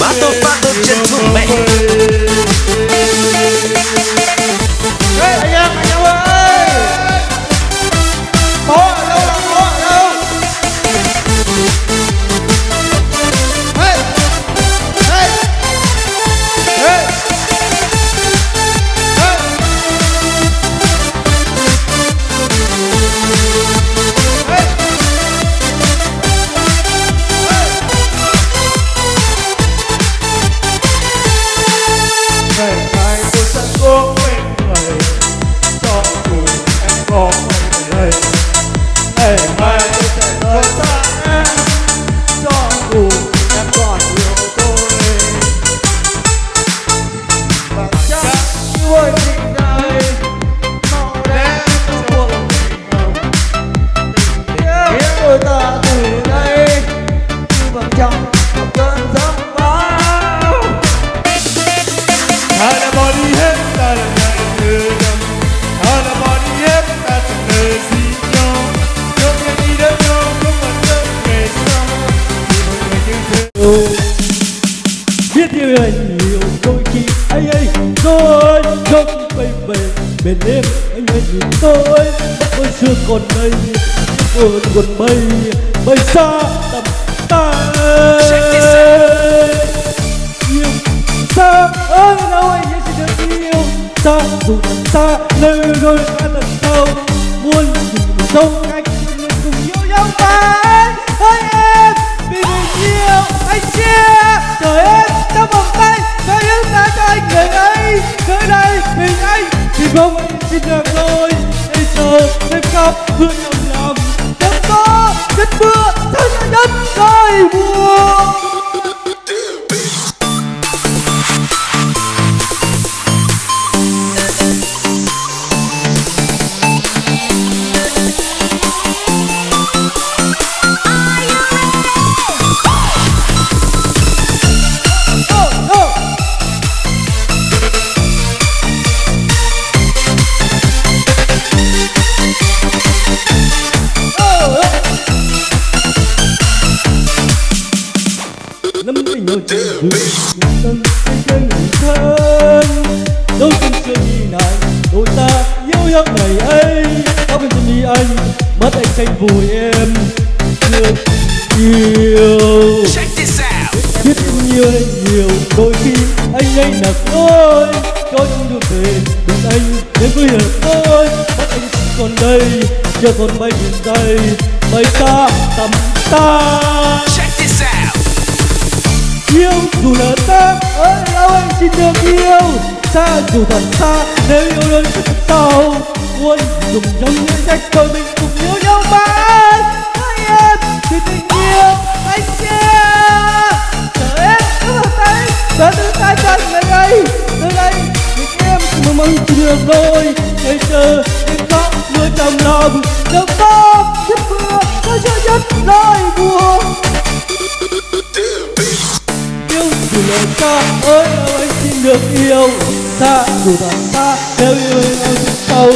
Battle chân Gentleman mẹ. Yêu anh nhiều đôi khi anh ấy tôi không quay về. Bên em anh ấy nhìn tôi mắt tôi chưa còn mây buồn buồn mây mây xa tầm tay yêu xa ở đâu anh ấy chỉ được yêu? Xa dù xa nơi đôi ta thật sâu muốn nhìn sâu không anh xin được rồi bây chờ em khóc thương nhau đôi tình ở trên đường thân Đôi chân chưa như này Đôi ta yêu nhau ngày ấy Tóc bên chân đi anh mất anh tranh vùi em Chưa yêu biết yêu nhiều hay nhiều đôi khi anh nhanh là thôi cho anh được về bên anh đến với hiệp tôi bắt anh còn đây chưa còn bay miền tây bay xa tầm ta yêu dù là ta. Ơi đâu anh xin được yêu. Xa dù thật xa nếu yêu đôi thật sâu, muốn dùng nhau như cách tôi mình cùng yêu nhau mãi hai em thì tình yêu, anh chia. Chờ em, cứ vào tay. Và đưa tay chân về đây. Từ nơi đây mình em mà mong chỉ được rồi ngày chờ em khóc mưa trong lòng. Đừng bao chiếc mưa có cho nhất lời buồn. Dù lời ta ơi đâu anh xin được yêu. Ta dù thật ta nếu yêu anh thật sâu